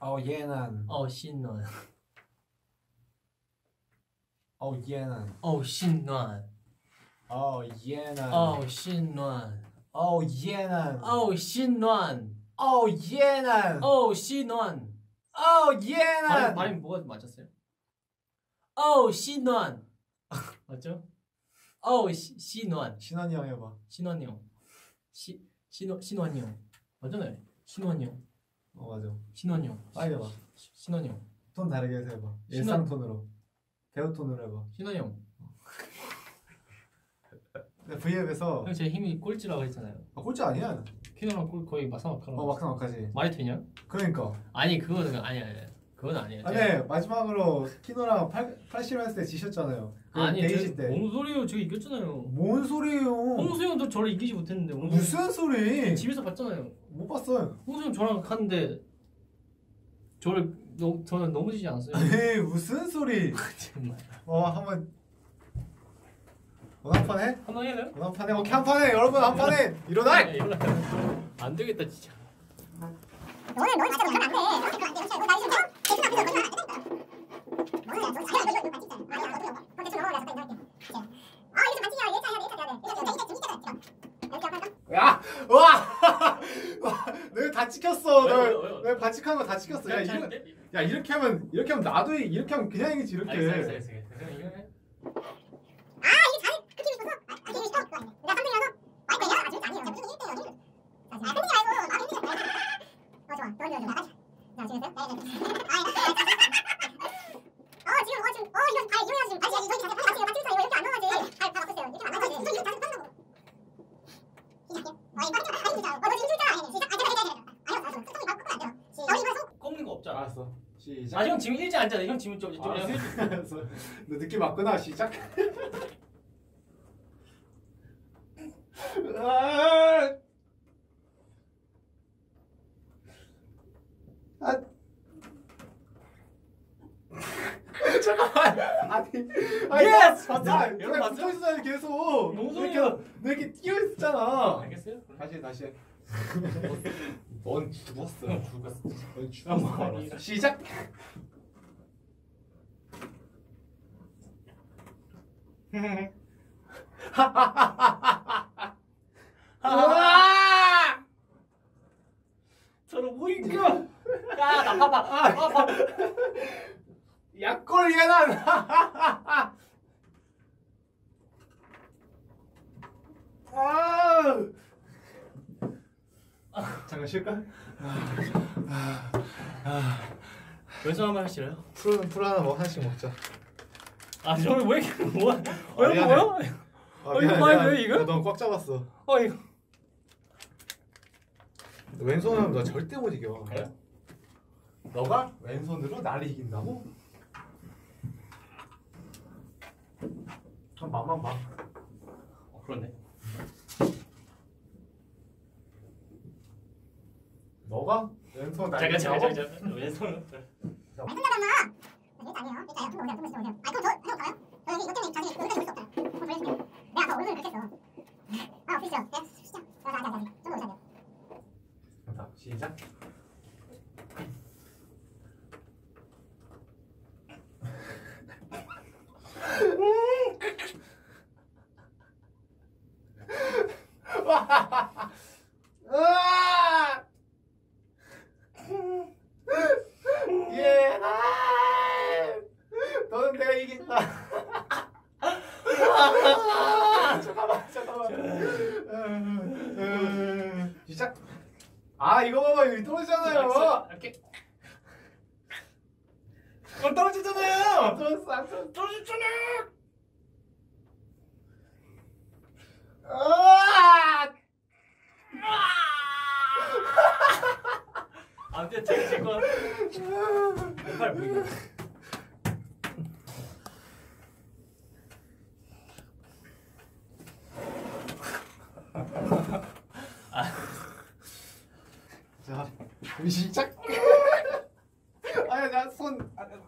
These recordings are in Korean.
어 얘는 어 신난. 어 얘는 어 신난. 어 얘는 어 신난. 어 얘는 어 신난. 어 얘는 어 신난. 어 얘는 발음 뭐가 맞았어요? 어 신난. 맞죠? 어 시- 신난. 신원이 형 해봐 신원이 형. 시 신원 신원이 형. 맞잖아요. 신원이 형. 어 맞아 신원이 형. 빨리 해봐 시- 신원이 형. 톤 다르게 해서 해봐 신원- 일상 톤으로 배우 톤으로 해봐 신원이 형. 근데 V앱에서 형 제 힘이 꼴찌라고 했잖아요. 아, 꼴찌 아니야 키노랑 꼴 거의 마사마카랑. 어 막상 막하지 말이 되냐? 그러니까 아니 그거는 아니 아니. 그건 아니에요. 아, 네 마지막으로 키노랑 8, 80 했을 때 지셨잖아요 그 아니 데이지 제, 때뭔 소리예요? 제가 이겼잖아요. 뭔 소리예요 홍수 형도 저를 이기지 못했는데 무슨 소리 집에서 봤잖아요. 못 봤어요 홍수 형 저랑 갔는데 저를 너, 저는 넘어지지 않았어요. 에이 무슨 소리 정말. 어 한번 한판 해? 한번 해요? 오늘 한판 해? 오케이 한 판 해 여러분 한 판 해 일어나! 안 되겠다 진짜. 너는 너는 진짜 못하면 안 돼. 너는 안 돼. 나 지금 대충 앞에서 너는 안 돼. 너는 너 자기가 이거 야. 아! 와! 와! 너다 찍혔어 왜요? 너 반칙한 거 다 찍혔어 야, 이러, 알겠어 야 이렇게 하면 이렇게 하면 나도 이- 이렇게 하면 그냥 이기지 이렇게 알겠어 알겠어. 그냥 이거 해. 아 이게 잘해. 그 팀이 있어서. 아 팀이 있어. 내가 3등이라서. 아니 내가 아 진짜 아니에요. 무슨 1등이에요. 아 흔들지 말고. 아 흔들지 말고. 어 좋아. 너 이거 나가자. 자 지금. 아, 어 지금 어 지금 어 이거 아 이거 지금 아 지금 이거 자세 자세 맞추면서 이거 이렇게 안 나가지. 아 바꾸세요. 이렇게 안 나가지. 이거 자세 딴다고. 시작해. 어 이거 빨리 빨리 시작. 어너 지금 실장 아니네. 시작. 아 제가 제가 제가. 아니요. 아 속성이 바꾸면 안 돼요. 시작. 어 이거 속. 꺾는 거 없잖아. 알았어 시작 아 형 지금. 형좀 좀. 해. 알았어 너 느낌 왔구나 시작 아! 아. 잠깐만 나- 봤어요? 나 여러분 그냥 봤어요? 붙어 있었잖아 계속 뭔 소리야? 너 이렇게 뛰어 있었잖아 알겠어요? 다시 해, 다시 해. 넌 죽었어 죽었어. 넌 죽었어. 시작 아! 저를 못 이겨. 야나 봐봐. 아 봐봐. 약골 예난 아! 잠깐 쉴까? 연습 한번 하실래요? 풀, 풀 하나 뭐 하나씩 먹자 아 저를 왜 이렇게 뭐야? 아, 왜 미안해. 뭐야? 아, 어, 이거 미안해, 미안해. 돼, 이거? 너 꽉 잡았어 어 이거. 왼손으로 너 절대 못 이겨 그래요? 너가 왼손으로 나를 이긴다고? 그럼 맛만 봐어 그렇네. 너가 왼손 날 잠깐 잠깐? 잠깐. 왼손. 안 끝나잖아. 이게 아니에요. 이게 아니에요. 그럼 오세요. 아 그럼 저 그럼 가요? 저 여기 이것 때문에 자기 여기까지 올수 없다. 그럼 보여줄게요. 내가 아까 오늘 그렇게 했어. 아 오피스요. 네. 시작. 자, 자, 자, 자. 좀더 오셔야 돼요. 자, 시작 으아! 예나 너는 내가 이긴다 잠깐만 잠깐만 시작 아 이거 봐봐 이거 떨어지잖아요 이렇게. 어 떨어지잖아요. 떨어졌어 안 떨어졌어 떨어졌잖아. 아! 아 제가 제거 팔 보이네. 자 시작 아야 나 손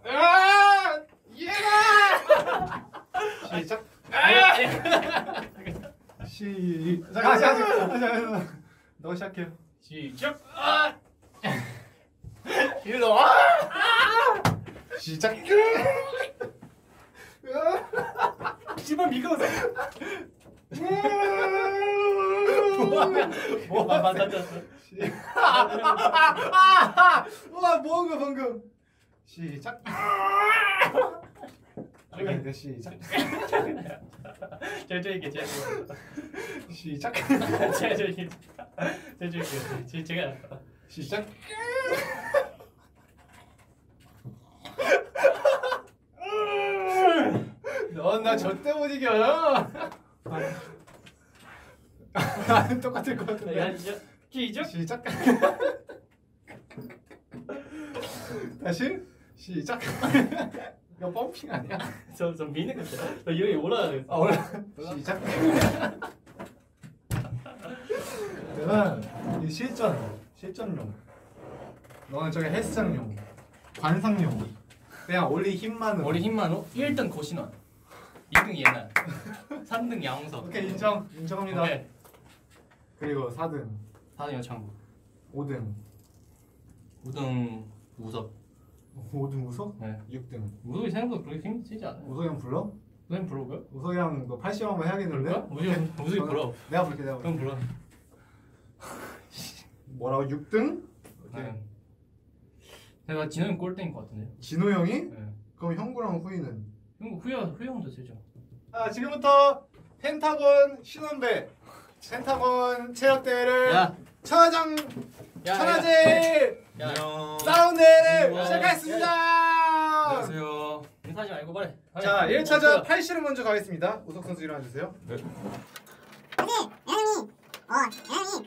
아! 얘가 시작 시작 다시 다시 다시 너 시작해 시작. 아! 일로 와. 시작. 씨발 미끄러워. 뭐야 맞았어. 와 뭔가 방금. 시작. 오케이 시작. 제저 이게 제 시작. 제저 이게 제저 이게 제 제가 시작. 넌 나 절대 못 이겨. 똑같을 것야 같은데. 기적 시작. 다시 시작. 이거 펌핑 아니야? 저 저 미는 거 있어. 저 여기 올라가야 돼. 아 올라. 시작. 내가 이 실전 실전용. 너는 저기 헬스장용. 관상용. 그냥 올리 힘만으로. 우리 힘만으로 1등 고신원, 2등 예난, 3등 양홍석. 오케이 인정 인정합니다. 오케이. 그리고 4등, 4등 여창구, 5등, 5등 우석. 5등 우석, 네. 6등. 우석이 생각보다 그렇게 힘 쓰지 않아요. 우석이 형 불러? 그냥 부르고요? 우석이 형너 80 한번 해야겠는데? 우석이 우석이 불러. 내가 부를게 내가 부를게. 그럼 불러. 뭐라고 6등? 오케이. 네. 내가 진호 형 꼴등인 것 같은데. 진호 형이? 네. 그럼 형구랑 후이는? 형 후야 후형도 되죠. 아 지금부터 펜타곤 신원배 펜타곤 체력대회를 야, 천하장 야, 천하제 야. 사운드를 야, 시작하겠습니다. 안녕하세요. 인사하지 말고 빨리. 자 1차전 80을 먼저 가겠습니다. 우석 선수 일어나 주세요. 어 애형이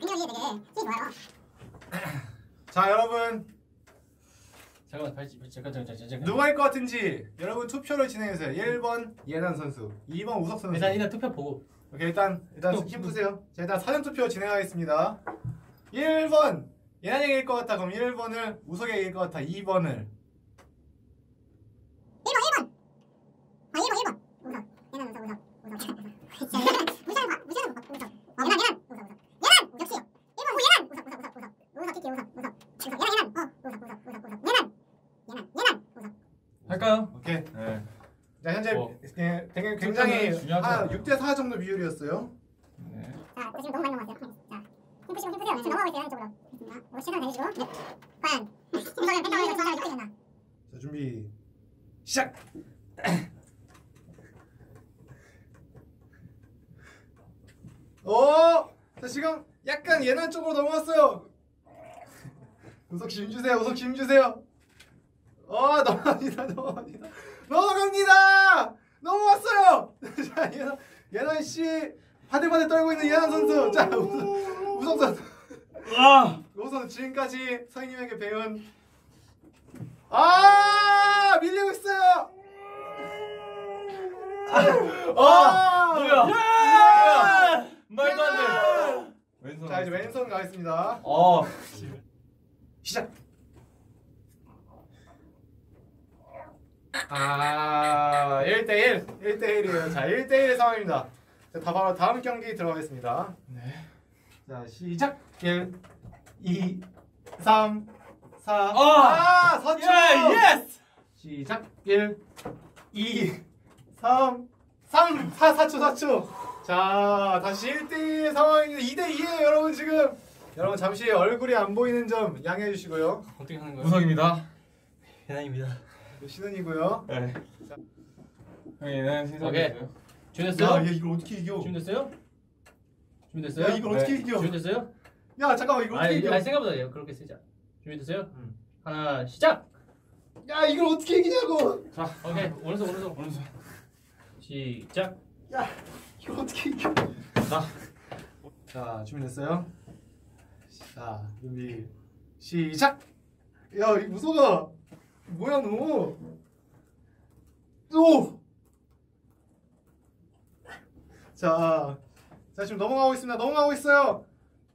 근육이 되게 힘이 좋아요. 자 여러분 잠깐만 다시 잠깐 잠깐 잠깐. 누가 할것 같은지 여러분 투표를 진행해주세요. 1번 예난 선수, 2번 우석 선수. 일단 일단 투표 보고. 오케이 일단 일단 또, 힘 푸세요. 자 일단 사전 투표 진행하겠습니다. 1번 예난이 이길 것 같아. 그럼 1번을 우석이 이길 것 같아. 2번을 1번 1번. 아 1번 1번. 우석. 얘는 우석 우석 우석. 무시하는 거 무시하는 거 우석. 어 얘는 얘는 우석 우석. 얘는 역시 1번 오 얘는 우석 우석 우석 우석. 우석 키키 우석 우석. 우석 얘는 얘는 어 우석 우석 우석 우석. 얘는 얘는 얘는 우석. 할까요? 오케이. 네. 자 현재 뭐. 예, 되게 굉장히 투표는 중요하지 한 않아요. 6대 4 정도 비율이었어요. 네. 자 지금 너무 많이 넘어갔어요. 자 힘 푸시고 힘 푸세요. 지금 넘어가고 있어요 한쪽으로. 됐습니다. 이거 시간 내주시고. 네. 과연 이거는 펜타곤에서 진짜로 이렇게 되나? 자 준비 시작. 오, 자 지금 약간 예난 쪽으로 넘어왔어요. 우석 씨힘 주세요. 우석 씨힘 주세요. 어 넘어갑니다. 넘어갑니다. 넘어갑니다. 넘어왔어요. 자 예난 예난 씨 바들바들 떨고 있는 예난 선수. 자 우석 우석 선수. 아. 우선 지금까지 선생님에게 배운 아 밀리고 있어요. 아 뭐야? 야! 말도 안 돼. 왼손. 자 이제 왼손 가겠습니다. 어. 시작. 아 1대1 1대1이에요. 자 1대1의 상황입니다. 자, 다 바로 다음 경기 들어가겠습니다. 네. 자 시작 1 2 3 4 아! 아 4초 예, yes. 시작 1 2 3 3 4 4초 4초 자 다시 1대1 상황인데 2대2에요 여러분 지금 여러분 잠시 얼굴이 안 보이는 점 양해해 주시고요 어떻게 하는 거야? 우석입니다. 대단입니다. 신은이고요 네. 형이는 신선 오케이. 있어요. 준비됐어요? 야 얘 이걸 어떻게 이겨 준비됐어요? 준비됐어요? 야 이걸 네. 어떻게 이겨 준비됐어요? 야 잠깐만 이걸 어떻게 아니, 이겨 아니 생각보다 얘 그렇게 쓰자. 준비됐어요? 응. 하나 시작. 야 이걸 어떻게 이기냐고 자, 오케이 오른손 오른손 오른손. 시작. 야 이걸 어떻게 이겨 자, 자 준비됐어요? 자 준비 시작 야 이 무서가 뭐야 너 오! 자, 자 지금 넘어가고 있습니다. 넘어가고 있어요.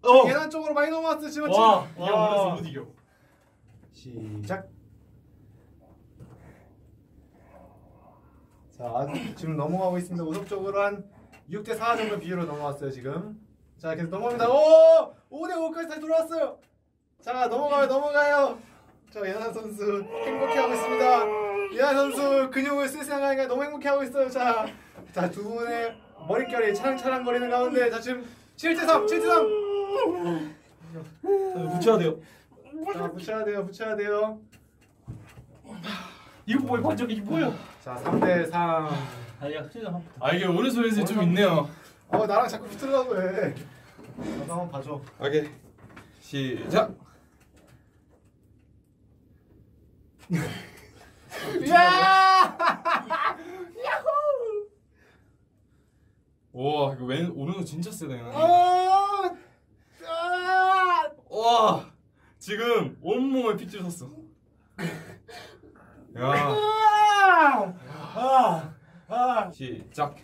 어. 계단 쪽으로 많이 넘어왔어요. 지금 와, 지금. 어려서 못 이겨. 시작. 자, 지금 넘어가고 있습니다. 우석 쪽으로 한 6대 4 정도 비율로 넘어왔어요, 지금. 자, 계속 넘어갑니다. 오! 5대 5까지 다시 돌아왔어요. 자, 넘어가요, 넘어가요. 자, 예나 선수 행복해하고 있습니다. 예나 선수 근육을 쓸 생각하니까 너무 행복해하고 있어요. 자, 자두 분의 머릿결이 차랑차랑 거리는 가운데 자 지금 7대 3, 7대 3. 붙여야 돼요. 자 붙여야 돼요, 붙여야 돼요. 이거 뭐야? 반전 이게 뭐야? 자 3대 3. 아니야, 한 번. 아 이게 오른손에서 좀 있네요. 어 나랑 자꾸 붙으려고 해. 나도 한번 봐줘. 오케이. 시작. 야! 와 이거 왼 오른손 진짜 세다. 어! 아! 와 지금 온몸에 핏줄 섰어. 야 아! 아! 아! 시작.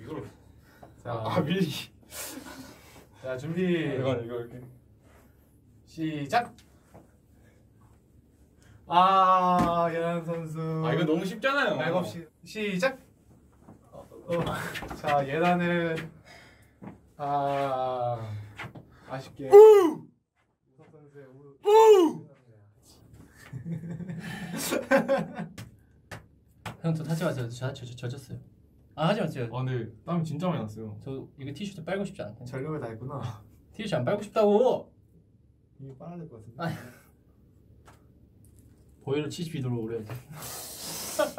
이거로. 자, 아 미리. 자 준비. 이거 이거 이렇게. 시작. 아, 예난 선수. 아 이거 너무 쉽잖아요. 말 없이 시작. 어, 어. 자, 예난은 아 아쉽게. 우석 선수의 우. 형저 하지 마세요. 저, 저, 저 젖었어요. 아 하지 마세요. 아 근데 땀이 진짜 많이 났어요. 저 이거 티셔츠 빨고 싶지 않아. 전력을 다 했구나. 티셔츠 안 빨고 싶다고. 이게 빨아야 될 것 같은데. 아. 보일러 72도로 오래 돼.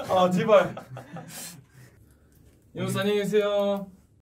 아 제발. 여기서 안녕히 계세요.